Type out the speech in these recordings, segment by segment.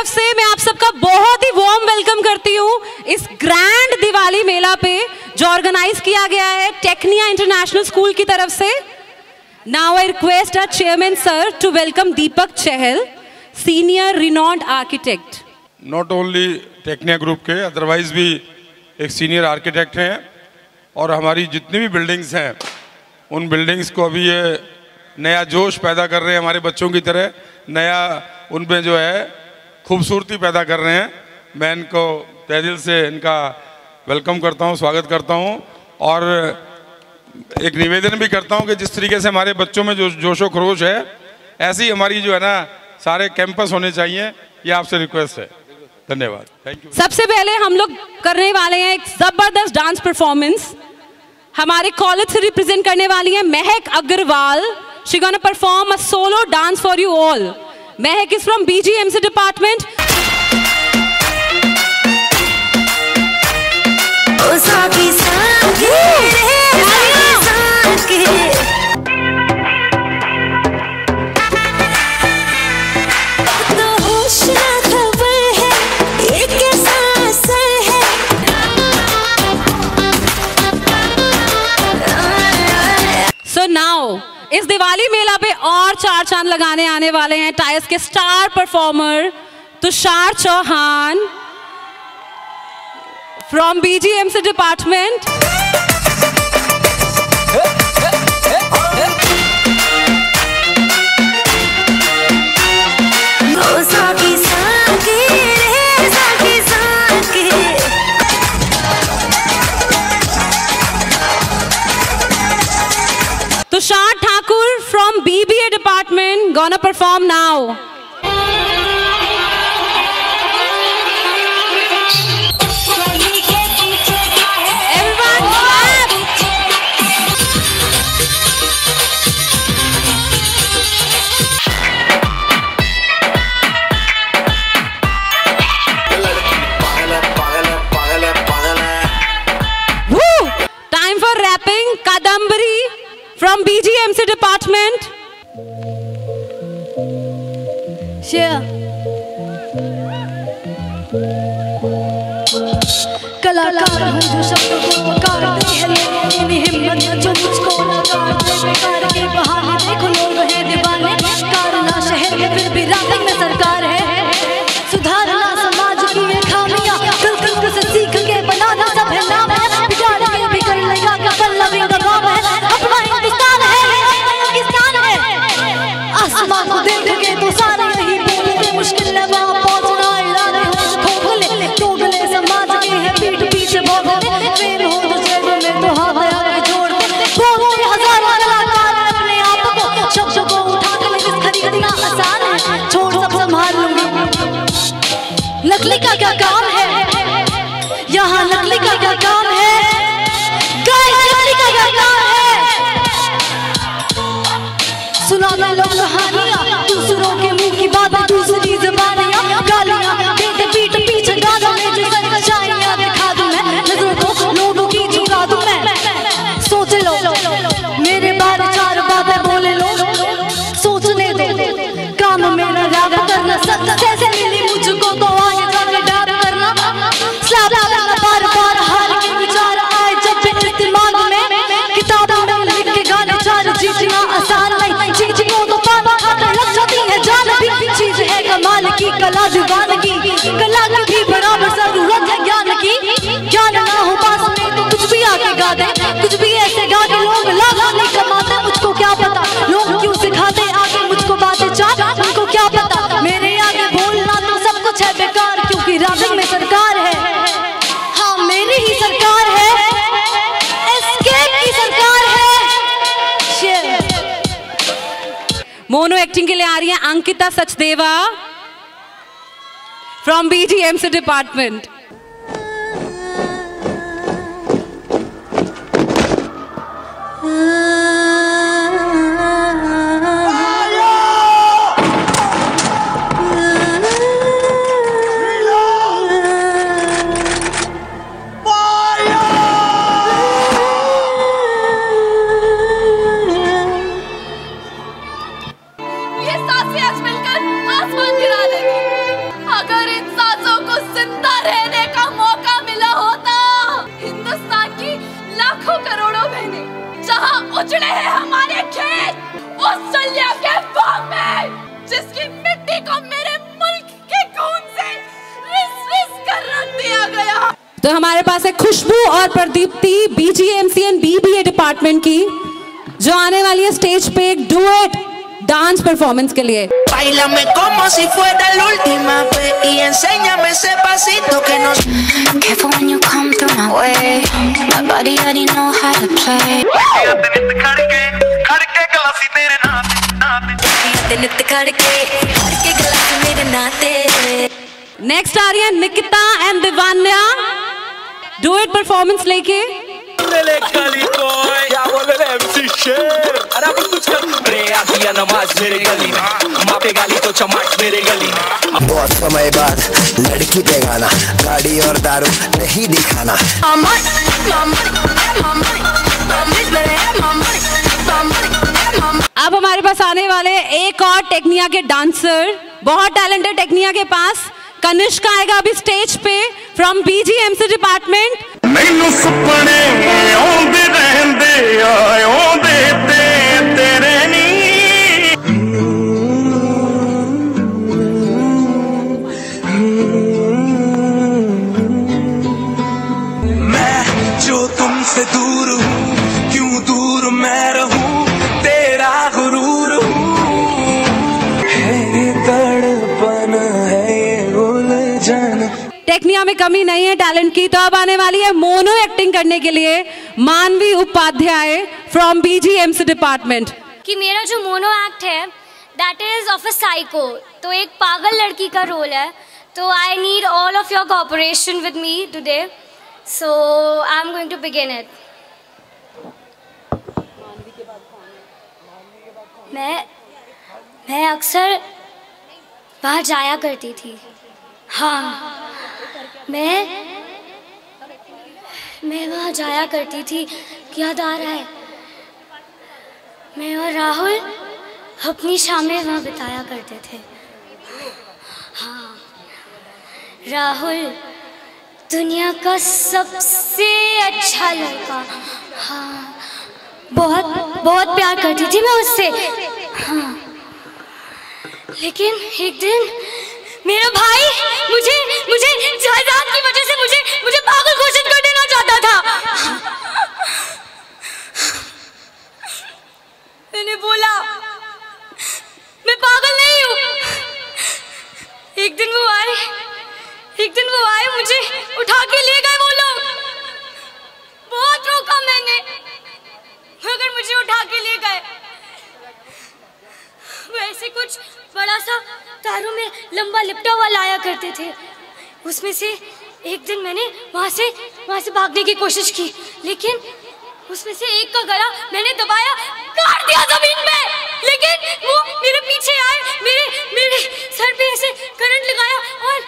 तरफ़ से मैं आप सबका बहुत ही वार्म वेलकम करती हूँ इस ग्रैंड दिवाली मेला पे, जो ऑर्गेनाइज किया गया है टेक्निया इंटरनेशनल स्कूल की तरफ़ से। Now I request a chairman sir to welcome Deepak Chahal senior renowned architect not only Tecnia group के अदरवाइज़ भी एक सीनियर आर्किटेक्ट हैं और हमारी जितनी भी बिल्डिंग्स हैं, उन बिल्डिंग्स को अभी ये नया जोश पैदा कर रहे हैं हमारे बच्चों की तरह। नया उनमें जो है खूबसूरती पैदा कर रहे हैं। मैं इनको तय दिल से इनका वेलकम करता हूँ, स्वागत करता हूँ और एक निवेदन भी करता हूँ कि जिस तरीके से हमारे बच्चों में जो जोशो खरोश है, ऐसी हमारी जो है ना सारे कैंपस होने चाहिए, ये आपसे रिक्वेस्ट है। धन्यवाद। थैंक यू सबसे पहले हम लोग करने वाले हैं एक ज़बरदस्त डांस परफॉर्मेंस हमारे कॉलेज से रिप्रेजेंट करने वाली है Mahak Agarwal. She gonna perform a solo dance for you all Mahak is from BGMC department ओ इस दिवाली मेला पे और चार चाँद लगाने आने वाले हैं टाइस के star performer Tushar Chauhan. From BGMC department for rapping. Kadambari from BGMC department. कलाकार हूँ जो शब्दों को पुकारते हैं। लोग हिम्मत जो मुझको नकारते बेकार के बहाने देखो, लोग हैं दीवाने। के मुँह की बातें कमाल की कला दीवानगी कला की भी बराबर ज़रूरत है ज्ञान की। ज्ञान ना हो पास में तो कुछ भी आके गा दे। कुछ भी ऐसे गा के लोग लाख नहीं कमाते, मुझको क्या पता? लोग क्यों सिखाते? आगे मुझको बातें चाह उनको क्या पता? मेरे आगे बोलना तो सब कुछ है बेकार, क्योंकि राबिंग में सरकार है। हाँ मेरी ही की सरकार है। मोनो एक्टिंग के लिए आ रही है Ankita Sachdeva. From BGMC department performance के लिए Bailame como si fuera la última vez y enséñame ese pasito que no Careful when you come through my way. My body already know how to play. नित खड़के खड़के गला मेरे नाते next आ रही है Nikita and Divanya duet performance लेके ले गली बॉय क्या बोले रे एमसी शेर? अरे अब कुछ कर। रे आती है नमाज़ मेरे गली में। मापे गाली तो चमाट मेरे गली में। बहुत समय बाद लड़की पे गाना गाड़ी और दारू नहीं दिखाना। अब हमारे पास आने वाले एक और टेक्निया के डांसर बहुत टैलेंटेड टेक्निया के पास। कनिष्क आएगा अभी स्टेज पे फ्रॉम बीजीएमसी डिपार्टमेंट ਮੈਨੂੰ ਸੁਪਨੇ ਆਉਂਦੇ ਰਹਿੰਦੇ ਆ ਆਉਂਦੇ की तो अब आने वाली है मोनो एक्टिंग करने के लिए Manvi Upadhyay from BGMC department कि मेरा जो मोनो एक्ट है that is of a psycho तो एक पागल लड़की का रोल है। तो I need all of your cooperation with me today so I am going to begin it मैं मैं अक्सर वहाँ जाया करती थी। हाँ मैं मैं वहाँ जाया करती थी। याद आ रहा है? मैं और राहुल अपनी शामें वहाँ बिताया करते थे। हाँ राहुल दुनिया का सबसे अच्छा लड़का। हाँ बहुत बहुत प्यार करती थी मैं उससे। हाँ लेकिन एक दिन मेरा भाई मुझे मुझे जायदाद की वजह से मुझे मुझे पागल घोषित था। मैंने बोला, मैं पागल नहीं हूँ। एक दिन वो आए, एक दिन वो आए मुझे उठा के ले गए वो लोग। बहुत रोका मैंने, मगर मुझे उठा के ले गए। वो ऐसे कुछ बड़ा सा तारों में लंबा लिपटा हुआ लाया करते थे। उसमें से एक दिन मैंने वहाँ से वहाँ से भागने की कोशिश की, लेकिन उसमें से एक का गला मैंने दबाया काट दिया ज़मीन में। लेकिन वो मेरे पीछे आए, मेरे मेरे सर पे ऐसे करंट लगाया और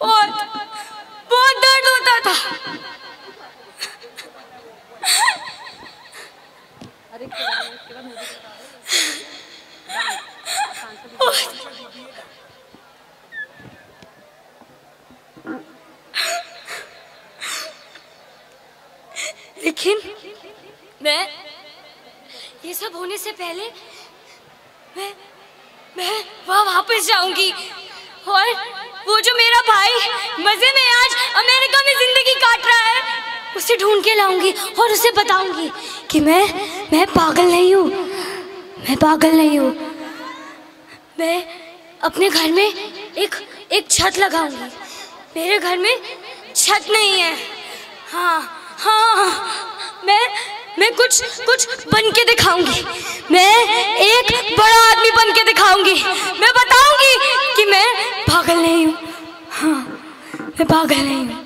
और बहुत बहुत दर्द होता था। लेकिन मैं, ये सब होने से पहले मैं मैं वहाँ वापस जाऊँगी। और वो जो मेरा भाई मज़े में आज अमेरिका में ज़िंदगी काट रहा है, उसे ढूंढ के लाऊँगी और उसे बताऊँगी कि मैं मैं पागल नहीं हूँ। मैं पागल नहीं हूँ। मैं अपने घर में एक एक छत लगाऊँगी। मेरे घर में छत नहीं है हाँ हाँ। मैं मैं कुछ कुछ बन के दिखाऊँगी। मैं एक बड़ा आदमी बन के दिखाऊँगी। मैं बताऊँगी कि मैं पागल नहीं हूँ। हाँ मैं पागल नहीं हूँ।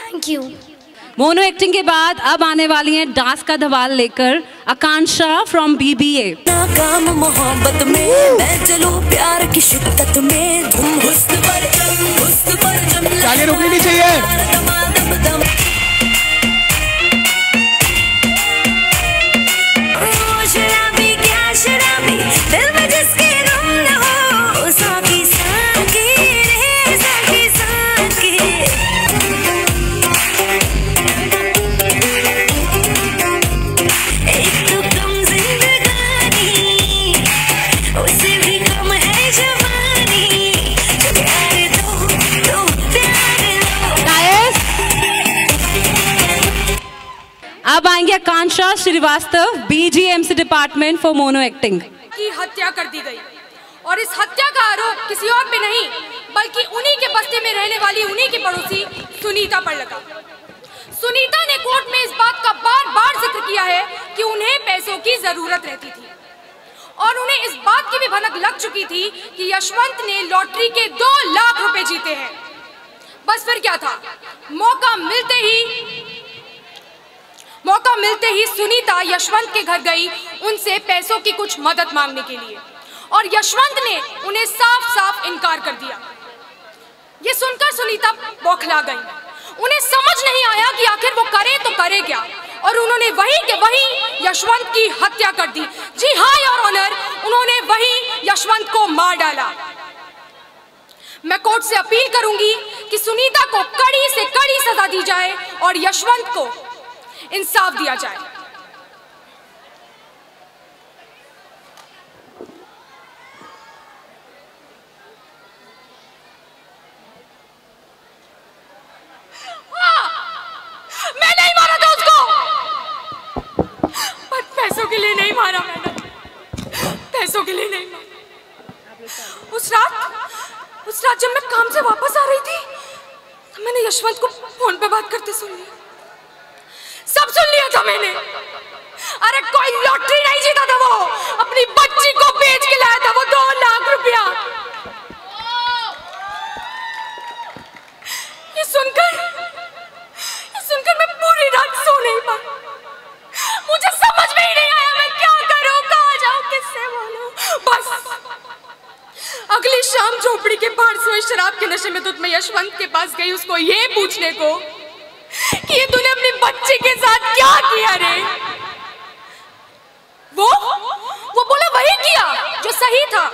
थैंक यू मोनो एक्टिंग के बाद अब आने वाली है डांस का धवाल लेकर आकांक्षा फ्रॉम बीबीए नाकाम मोहब्बत में मैं चलूँ प्यार की शिद्दत में धुम हुस्न पर जम हुस्न पर जम ताली रुकनी नहीं चाहिए। Srivastava BGMC department for mono acting की हत्या कर दी गई। और इस हत्या का आरोप किसी और पे नहीं, बल्कि उन्हीं के बस्ते में रहने वाली, उन्हीं की पड़ोसी सुनीता पर लगा। सुनीता ने कोर्ट में इस बात का बार बार ज़िक्र किया है कि उन्हें पैसों की ज़रूरत रहती थी। और उन्हें इस बात की भी भनक लग चुकी थी कि यशवंत ने लॉटरी के दो लाख रुपए जीते हैं। बस फिर क्या था? मौका मिलते ही मौका मिलते ही सुनीता यशवंत के घर गई उनसे पैसों की कुछ मदद मांगने के लिए। और यशवंत ने उन्हें साफ़ साफ़ इनकार कर दिया। ये सुनकर सुनीता बौखला गई। उन्हें समझ नहीं आया कि आखिर वो करे तो करे क्या। और उन्होंने वही के वही यशवंत की हत्या कर दी। जी हाँ योर ऑनर, उन्होंने वही यशवंत को मार डाला। मैं कोर्ट से अपील करूँगी कि सुनीता को कड़ी से कड़ी सजा दी जाए और यशवंत को इंसाफ दिया जाए हाँ, मैं नहीं मारा था उसको पर पैसों के लिए नहीं मारा मैंने पैसों के लिए नहीं मारा उस रात उस रात जब मैं काम से वापस आ रही थी तो मैंने यशवंत को फ़ोन पे बात करते सुन लिया सब सुन लिया था मैंने अरे कोई लॉटरी नहीं जीता था वो। अपनी बच्ची को बेच के लाया था वो दो लाख रुपया। ये सुनकर ये सुनकर मैं पूरी रात सो नहीं पाई। मुझे समझ में ही नहीं आया मैं क्या करूँ, कहाँ जाऊँ, किससे बोलूँ। बस। अगली शाम झोपड़ी के बाहर सोई शराब के नशे में तो मैं यशवंत के पास गई उसको ये पूछने को कि ये तूने अपनी बच्ची के साथ क्या किया रे वो वो बोला वही किया जो सही था।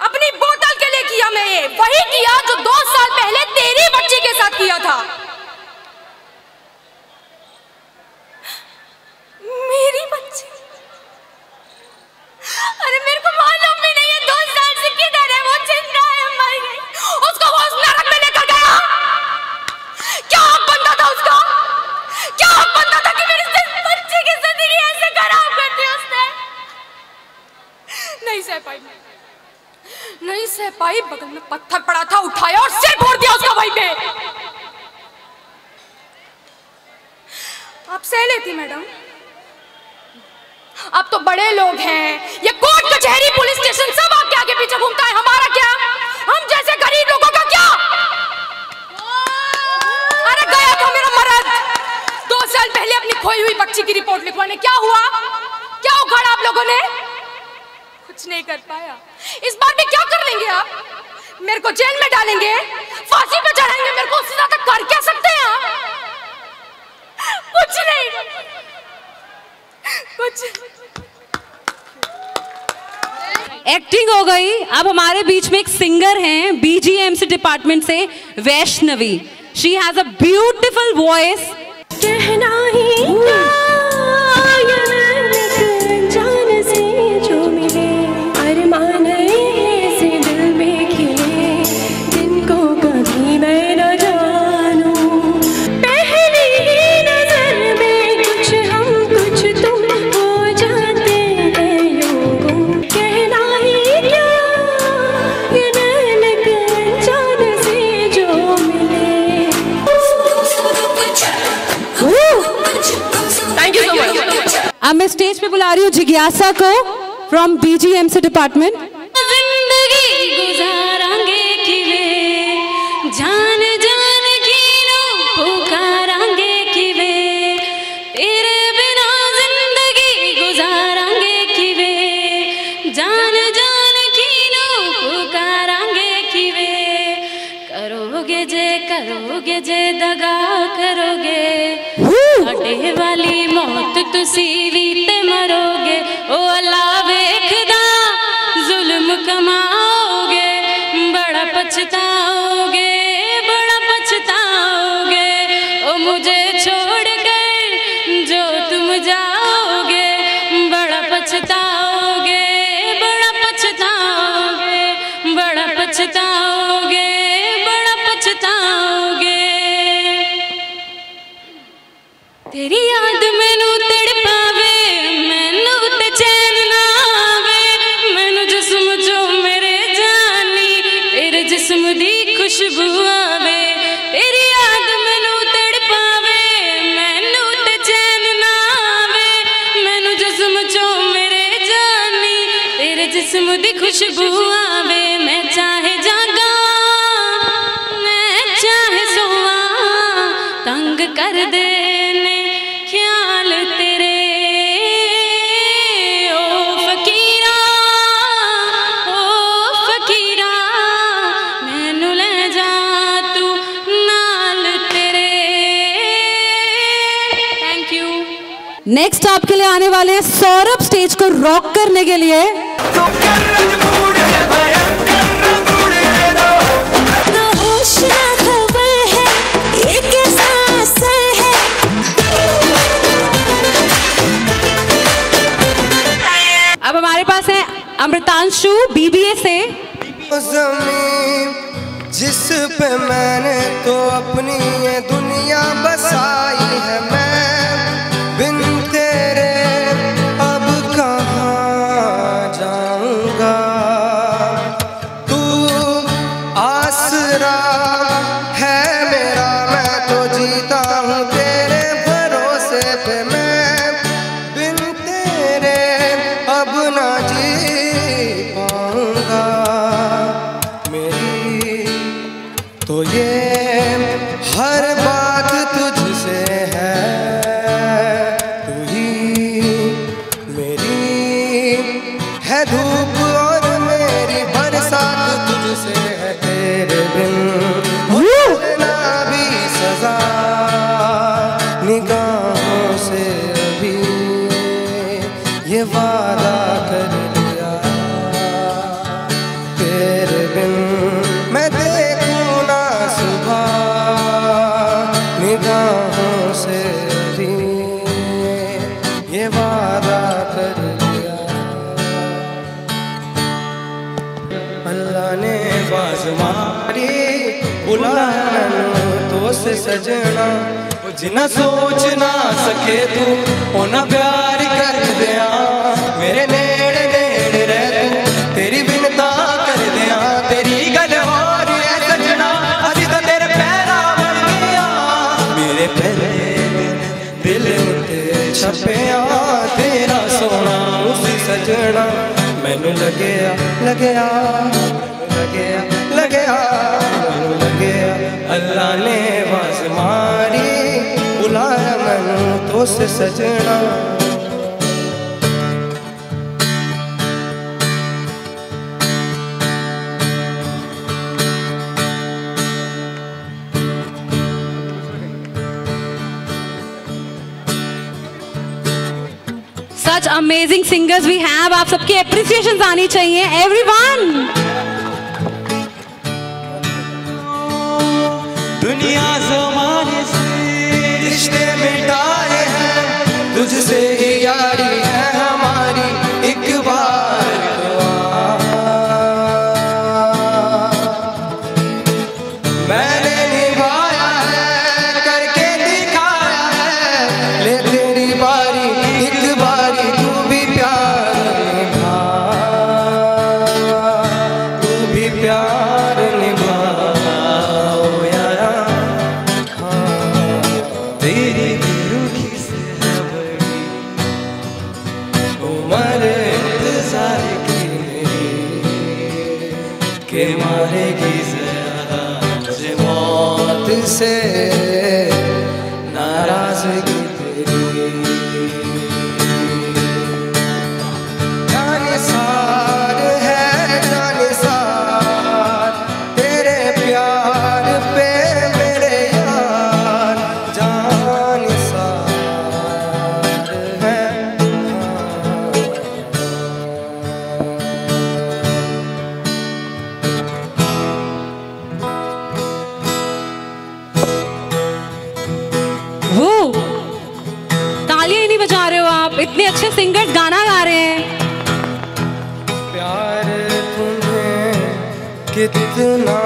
अपनी बोतल के लिए किया मैं ये। वही किया जो दो साल पहले तेरी बच्ची के साथ किया था। बगल पत्थर पड़ा था, उठाया और सिर फोड़ दिया उसका वहीं पे। आप सह लेती मैडम। आप तो बड़े लोग हैं। ये कोर्ट, कचहरी, पुलिस स्टेशन सब आपके आगे पीछे घूमता है। हमारा क्या? हम जैसे गरीब लोगों का क्या? अरे गया था मेरा मर्द। दो साल पहले अपनी खोई हुई बच्ची की रिपोर्ट लिखवाने। क्या हुआ? क्या उखाड़ा आप लोगों ने? कुछ नहीं कर पाया। इस बार भी क्या कर लेंगे आप? मेरे को जेल में डालेंगे। फांसी पे चढ़ाएँगे मेरे को उससे ज़्यादा कर क्या सकते हैं आप? कुछ नहीं। कुछ। एक्टिंग हो गई। अब हमारे बीच में एक सिंगर हैं बीजीएमसी डिपार्टमेंट से Vaishnavi. She has a beautiful voice कहना ही अब मैं स्टेज पे बुला रही हूँ जिज्ञासा को फ्रॉम बीजीएमसी डिपार्टमेंट खुशबू आवे, मैं चाहे जागा, मैं चाहे सोवा, तंग कर दे तेरे। ओ ओ मैनू ले जा तू नाल तेरे। थैंक यू नेक्स्ट आपके लिए आने वाले हैं सौरभ स्टेज को रॉक करने के लिए। अमृतांशु बीबीए से। जिस पे मैंने तो अपनी ये दुनिया बसाई है मैं ये वादा कर लिया अल्लाह ने बाज मारी बुलाया से सजना। जिना सोच ना सके तू, उन्हें प्यार कर दिया। लगया लगया मैनू लगया अल्लाह ने बाज मारी बुलाया मैनू तो अमेजिंग सिंगर्स वी हैव आप सबकी अप्रिसिएशन आनी चाहिए एवरीवन अच्छे सिंगर्स गाना गा रहे हैं। प्यार तुम्हें कितना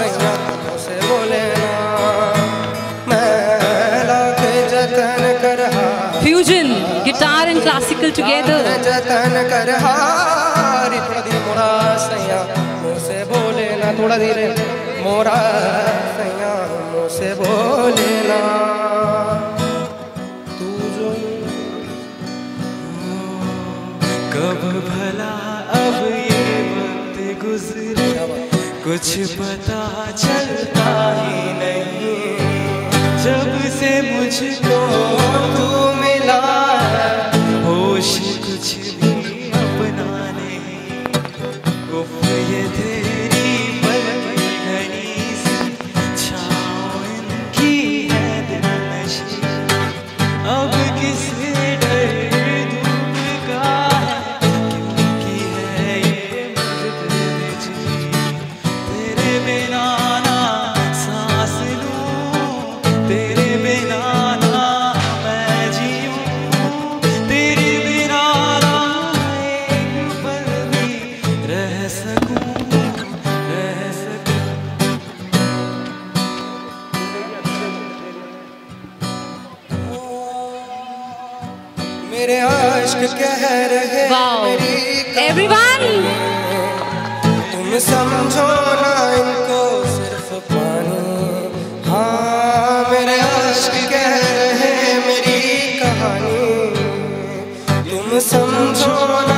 सैया से बोले Fusion, guitar and classical together. जतन कर हारी। थोड़ा धीरे मोरा सैया मुँह से बोले ना। थोड़ा धीरे मोरा सैया मुँह बोले ना। तू जो कब भला अब ये वक्त गुजरे? कुछ पता चलता ही नहीं। जब से मुझको तू Some time.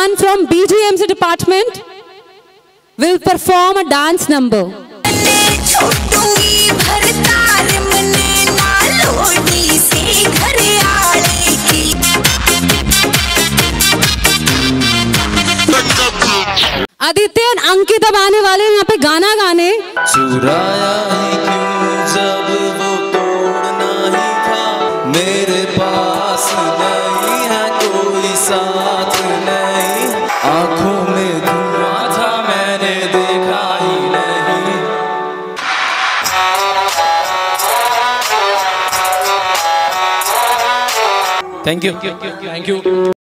man from BGMC department will perform a dance number. Aditya अंकित अब आने वाले यहाँ पे गाना गाने चुराया है थैंक यू थैंक यू